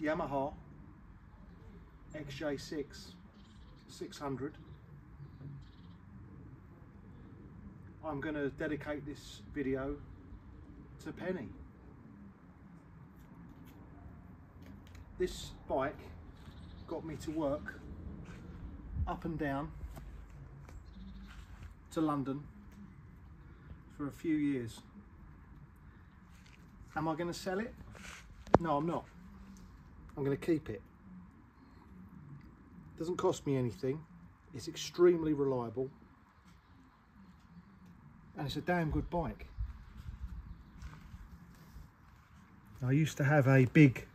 Yamaha XJ6 600. I'm going to dedicate this video to Penny. This bike got me to work up and down to London for a few years. Am I going to sell it? No, I'm not. I'm going to keep it. Doesn't cost me anything. It's extremely reliable. And it's a damn good bike. I used to have a big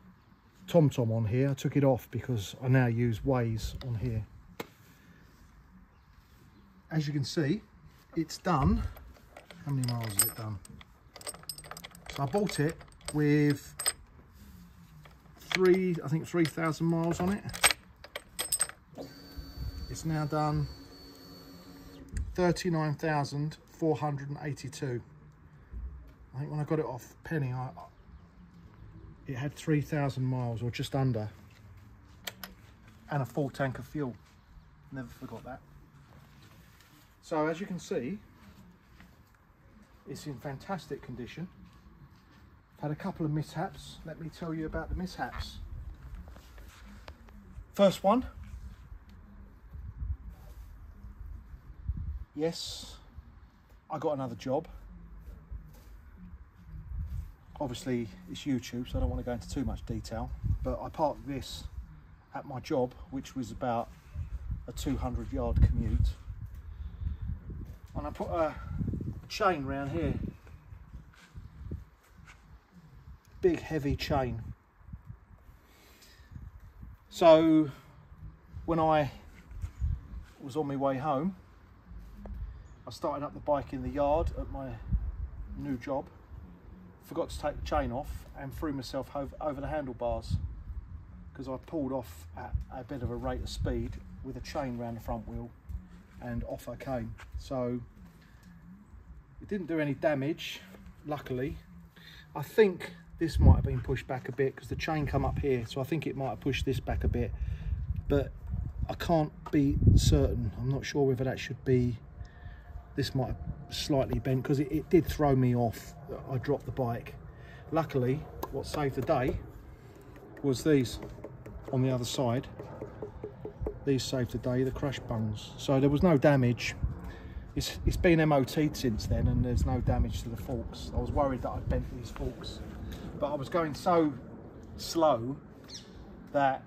TomTom -tom on here. I took it off because I now use Waze on here. As you can see, it's done. How many miles has it done? So I bought it with three, I think 3,000 miles on it. It's now done 39,482. I think when I got it off Penny, I, it had 3,000 miles or just under and a full tank of fuel. Never forgot that. So as you can see, it's in fantastic condition. Had a couple of mishaps. Let me tell you about the mishaps. First one. Yes, I got another job. Obviously, it's YouTube, so I don't want to go into too much detail. But I parked this at my job, which was about a 200 yard commute. And I put a chain round here big heavy chain. So when I was on my way home, I started up the bike in the yard at my new job, forgot to take the chain off and threw myself over the handlebars because I pulled off at a bit of a rate of speed with a chain around the front wheel and off I came. So it didn't do any damage, luckily. I think this might have been pushed back a bit because the chain come up here so I think it might have pushed this back a bit. But I can't be certain. I'm not sure whether that should be this might have slightly bent because it, it did throw me off I dropped the bike. Luckily what saved the day was these on the other side. These saved the day the crash bungs. So there was no damage. It's, it's been MOT'd since then and there's no damage to the forks. I was worried that I'd bent these forks but I was going so slow that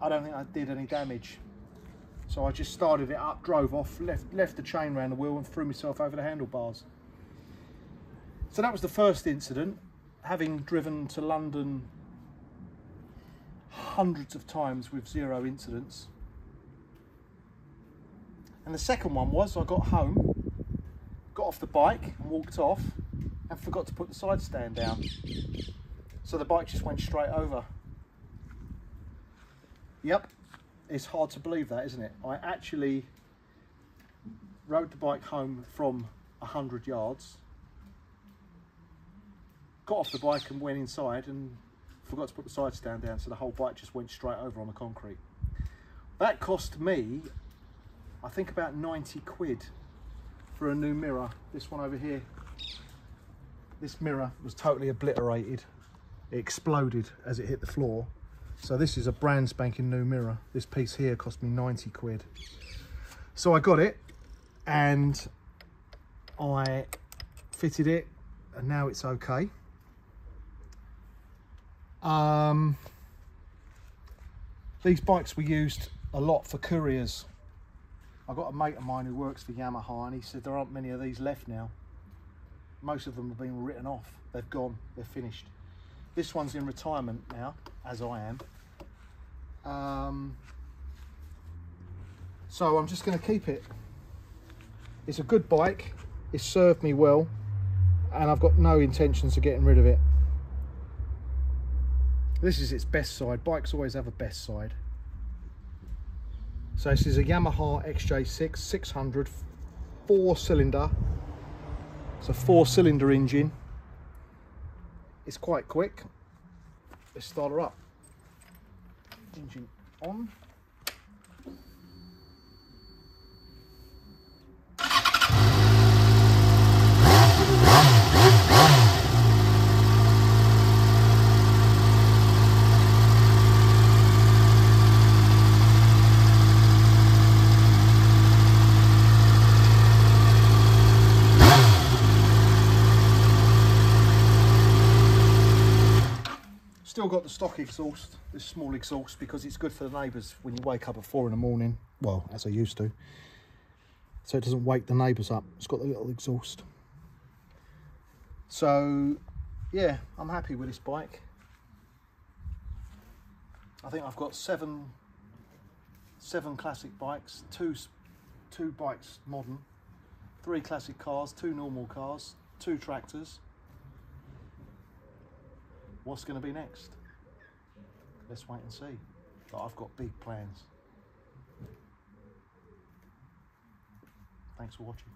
I don't think I did any damage. So I just started it up, drove off, left, left the chain around the wheel and threw myself over the handlebars. So that was the first incident. Having driven to London hundreds of times with zero incidents. And the second one was I got home, got off the bike and walked off and forgot to put the side stand down. So the bike just went straight over. Yep, it's hard to believe that, isn't it? I actually rode the bike home from 100 yards, got off the bike and went inside and forgot to put the side stand down, so the whole bike just went straight over on the concrete. That cost me, I think about 90 quid for a new mirror, this one over here this mirror was totally obliterated. It exploded as it hit the floor. So this is a brand spanking new mirror. This piece here cost me 90 quid. So I got it and I fitted it and now it's okay. Um, these bikes were used a lot for couriers. I got a mate of mine who works for Yamaha and he said there aren't many of these left now most of them have been written off. They've gone, they're finished. This one's in retirement now, as I am. Um, so I'm just going to keep it. It's a good bike. It's served me well. And I've got no intentions of getting rid of it. This is its best side. Bikes always have a best side. So this is a Yamaha XJ6 600 four cylinder it's a four cylinder engine. It's quite quick. let's start her up. Engine on. Still got the stock exhaust, this small exhaust, because it's good for the neighbours when you wake up at four in the morning. Well, as I used to. So it doesn't wake the neighbours up. It's got the little exhaust. So, yeah, I'm happy with this bike. I think I've got seven, seven classic bikes, two, two bikes modern, three classic cars, two normal cars, two tractors. What's going to be next? Let's wait and see. But I've got big plans. Thanks for watching.